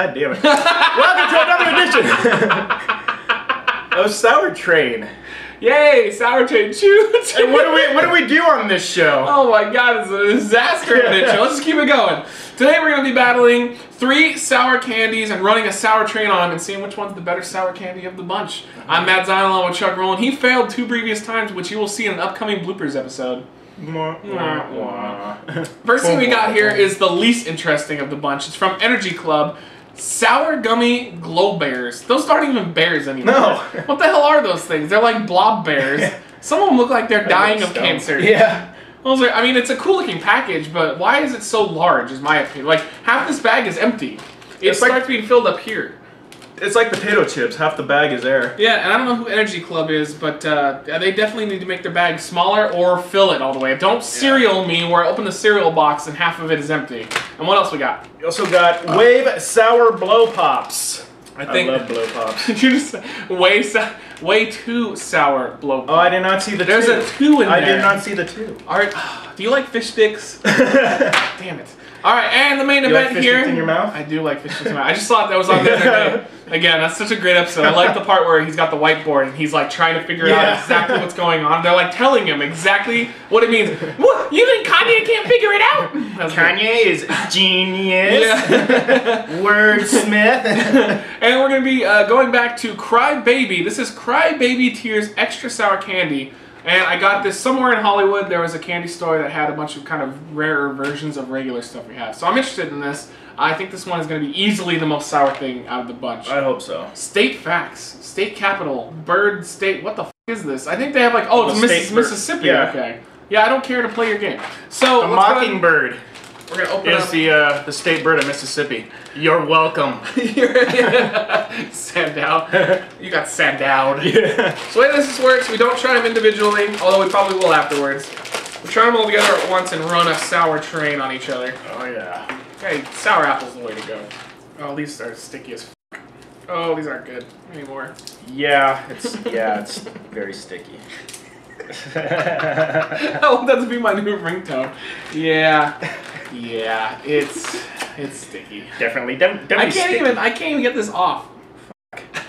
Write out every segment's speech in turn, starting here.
God damn it. Welcome to another edition of Sour Train. Yay, sour train choo And what do we what do we do on this show? Oh my god, it's a disaster in it. Let's just keep it going. Today we're going to be battling three sour candies and running a sour train on them and seeing which one's the better sour candy of the bunch. I'm Matt Zion with Chuck Roland. He failed two previous times, which you will see in an upcoming bloopers episode. First thing we got here is the least interesting of the bunch. It's from Energy Club. Sour gummy glo-bears. Those aren't even bears anymore. No. What the hell are those things? They're like blob bears. Some of them look like they're dying of cancer. Yeah. Those are, I mean, it's a cool looking package, but why is it so large? Is my opinion. Like half this bag is empty. It It's like- starts being filled up here. It's like potato chips. Half the bag is air. Yeah, and I don't know who Energy Club is, but uh, they definitely need to make their bag smaller or fill it all the way. Don't cereal me where I open the cereal box and half of it is empty. And what else we got? We also got Wave Sour Blow Pops. I I, think love blow pops. you just way way too sour blow. Pops. Oh, I did not see the There's two. a two in I there. did not see the two. All right, do you like fish sticks? Damn it. All right, and the main You event like fish here. in your mouth? I do like fish sticks in my mouth. I just thought that was on the other day. Again, that's such a great episode. I like the part where he's got the whiteboard and he's like trying to figure out exactly what's going on. They're like telling him exactly what it means. What? You think Kanye can't figure it out? That's good. Kanye is genius. Yeah. Wordsmith. and we're going to be uh, going back to Cry Baby. This is Cry Baby Tears Extra Sour Candy. And I got this somewhere in Hollywood. There was a candy store that had a bunch of kind of rarer versions of regular stuff we have. So I'm interested in this. I think this one is going to be easily the most sour thing out of the bunch. I hope so. State facts, state capital, bird state. What the f- is this? I think they have like oh, it's The Missis- state bird. Mississippi. Yeah. Okay. Yeah, I don't care to play your game. So The go mockingbird We're gonna open is up. the uh, the state bird of Mississippi. You're welcome. Sandow. You got Sandowed. yeah. So the way this works, we don't try them individually, although we probably will afterwards. We try them all together at once and run a sour train on each other. Oh yeah. Okay, sour apple's the way to go. Oh, these are sticky as f- Oh, these aren't good anymore. Yeah. It's yeah. It's very sticky. I want that to be my new ringtone. Yeah. Yeah, it's it's sticky. Definitely. Dem- I definitely can't sticky. even I can't even get this off.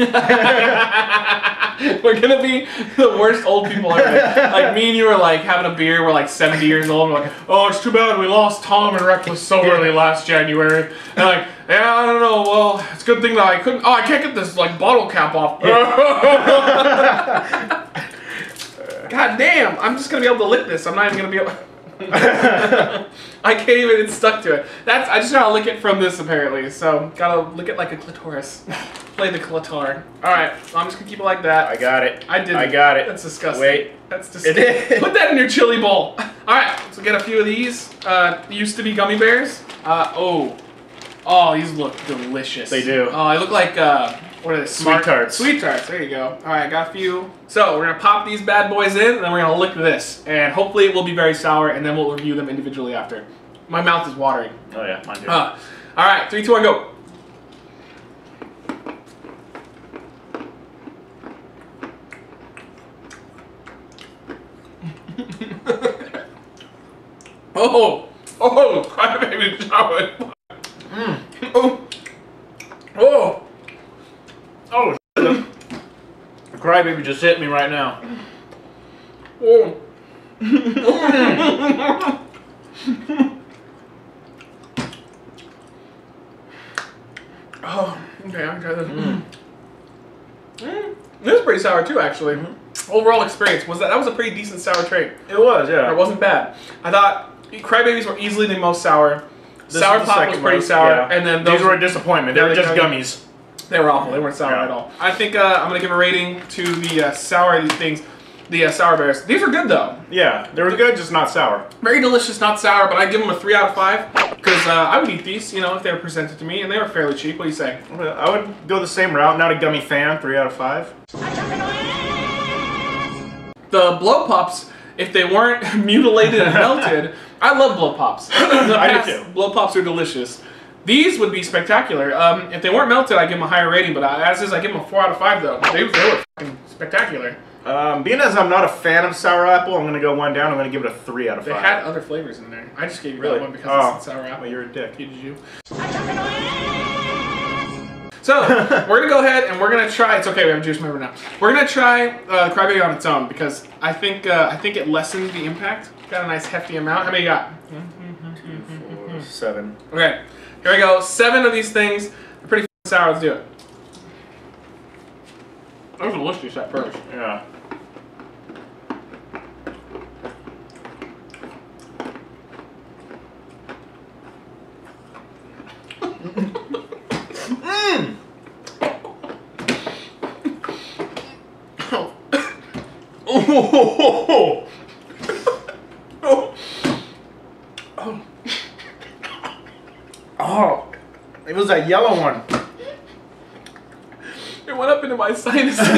we're gonna be the worst old people ever. Like me and you are like having a beer. We're like 70 years old. And we're like, oh, it's too bad we lost Tom and Reckless so early last January. And like, yeah, I don't know. Well, it's a good thing that I couldn't. Oh, I can't get this like bottle cap off. God damn! I'm just gonna be able to lick this. I'm not even gonna be able. I can't even. It's stuck to it. That's. I just gotta lick it from this apparently. So gotta lick it like a clitoris. Play the clitor. All right. So I'm just gonna keep it like that. I got it. I did. I got it. That's disgusting. Wait. That's disgusting. is. Put that in your chili bowl. All right. So get a few of these. Uh, used to be gummy bears. Uh, oh. Oh, these look delicious. They do. Oh, they look like uh, what are they? Sweet tarts. Sweet tarts. There you go. All right, got a few. So we're gonna pop these bad boys in, and then we're gonna lick this, and hopefully it will be very sour, and then we'll review them individually after. My mouth is watering. Oh yeah. Mine too. Uh, all right, three, two, one, go. oh, oh, crybaby chocolate. Oh, oh, oh. the crybaby just hit me right now. oh. oh, okay, I'll try this. Mm. This is pretty sour too, actually. Overall experience was that that was a pretty decent sour trade. It was. Yeah. It wasn't bad. I thought crybabies were easily the most sour. This sour was pop was pretty most, sour, yeah. and then those these were a disappointment. They Yeah, were just kinda- gummies. They were awful. They weren't sour Yeah. at all. I think uh, I'm gonna give a rating to the uh, sour these things, the uh, sour bears. These were good though. Yeah, they were good, just not sour. Very delicious, not sour, but I give them a three out of five because uh, I would eat these, you know, if they were presented to me, and they were fairly cheap. What do you say? I would go the same route. Not a gummy fan. Three out of five. The blow pops, if they weren't mutilated and melted, I love blow pops. I do too. Blow pops are delicious. These would be spectacular. Um, if they weren't melted, I'd give them a higher rating, but I, as is, I give them a four out of five though. They, they were fucking spectacular. Um, being as I'm not a fan of sour apple, I'm gonna go one down. I'm gonna give it a three out of 5. They had other flavors in there. I just gave you Really? that one because Oh. it's sour apple. Well, you're a dick. Did you? So we're gonna go ahead and we're gonna try. It's okay, we have a juice member now. We're gonna try uh, Crybaby on its own because I think uh, I think it lessens the impact. Got a nice hefty amount. How many you got? Four, seven. Okay, here we go. Seven of these things. They're pretty f***ing sour. Let's do it. That was delicious at first. Yeah. Mmm. Oh. Oh. Oh. It was that yellow one. It went up into my sinuses.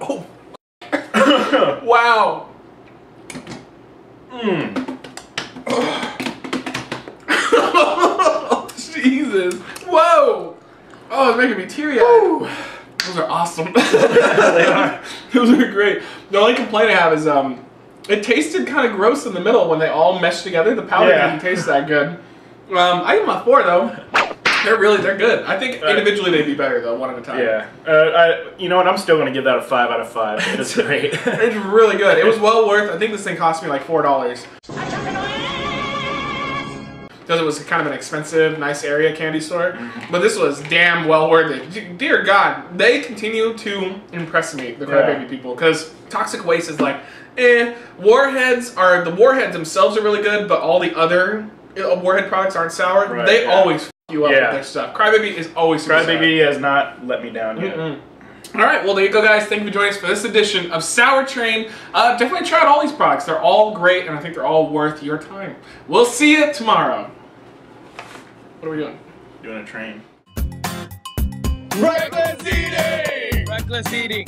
oh. wow. Mmm. Jesus. Whoa. Oh, it's making me teary eyed. Those are awesome. they are. Those are great. The only complaint I have is um, it tasted kind of gross in the middle when they all meshed together. The powder Yeah. didn't taste that good. Um, I give them a four though. They're really they're good. I think individually they'd be better though, one at a time. Yeah. Uh, I, you know what? I'm still gonna give that a five out of five. It's great. It's really good. It was well worth. I think this thing cost me like four dollars. Because it was kind of an expensive, nice area candy store, but this was damn well worth it. Dear God, they continue to impress me, the Yeah. Crybaby people, because Toxic Waste is like, eh. Warheads are the Warheads themselves are really good, but all the other uh, Warhead products aren't sour. Right, they yeah. always f- you up Yeah. with their stuff. Crybaby is always super sour. Crybaby has not let me down yet. Mm-mm. All right, well, there you go, guys. Thank you for joining us for this edition of Sour Train. Uh, definitely try out all these products. They're all great, and I think they're all worth your time. We'll see you tomorrow. What are we doing? Doing a train. Wreckless eating! Wreckless eating.